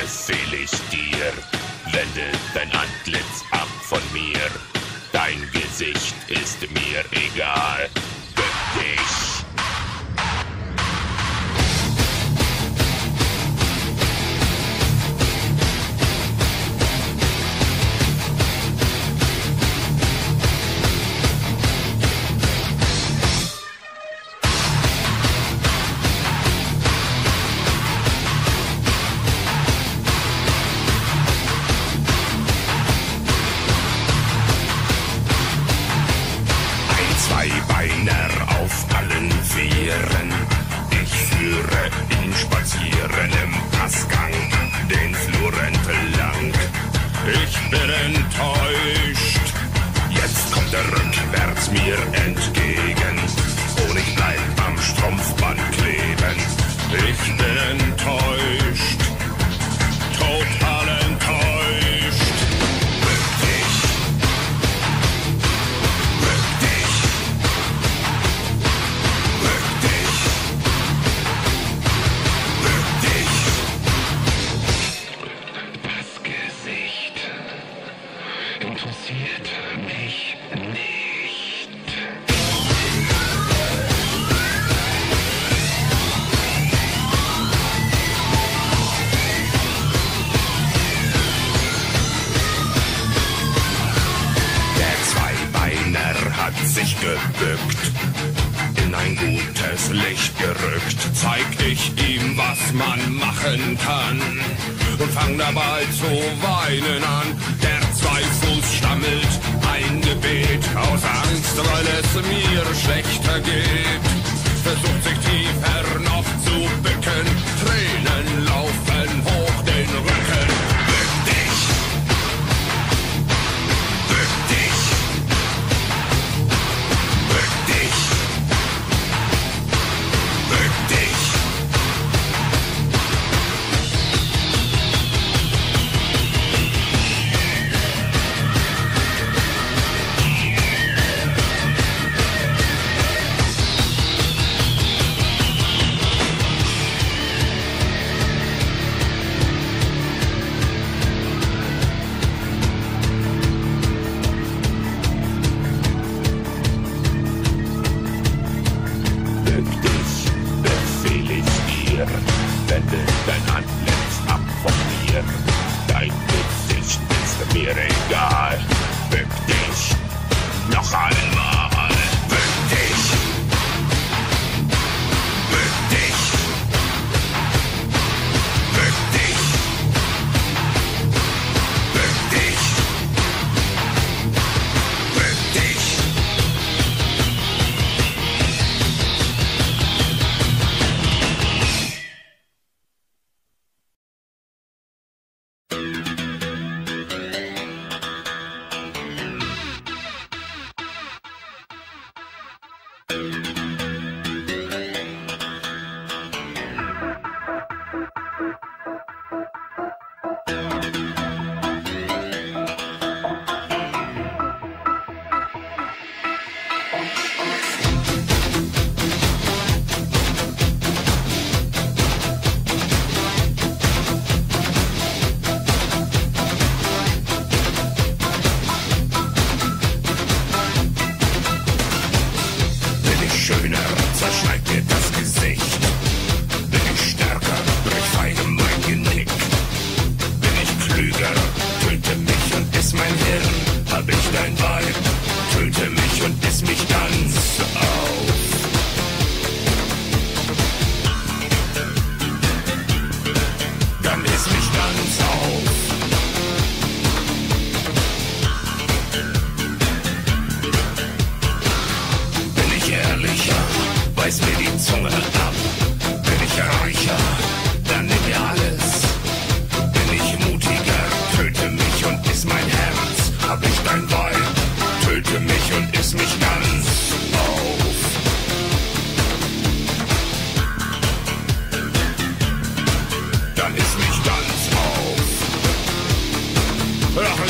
befehl ich dir, wende dein Antlitz ab von mir. Dein Gesicht ist mir egal. Ich bin enttäuscht. Gebückt, in ein gutes Licht gerückt. Zeig ich ihm, was man machen kann und fang dabei zu weinen an. Der Zweifuß stammelt ein Gebet aus Angst, weil es mir schlechter geht. Hilf dich, befehl ich dir, wende dein Antlitz ab von mir. Dein Gesicht ist mir egal, bück dich noch einmal. für mich und ist mich ganz auf. Dann ist mich ganz auf. Ach,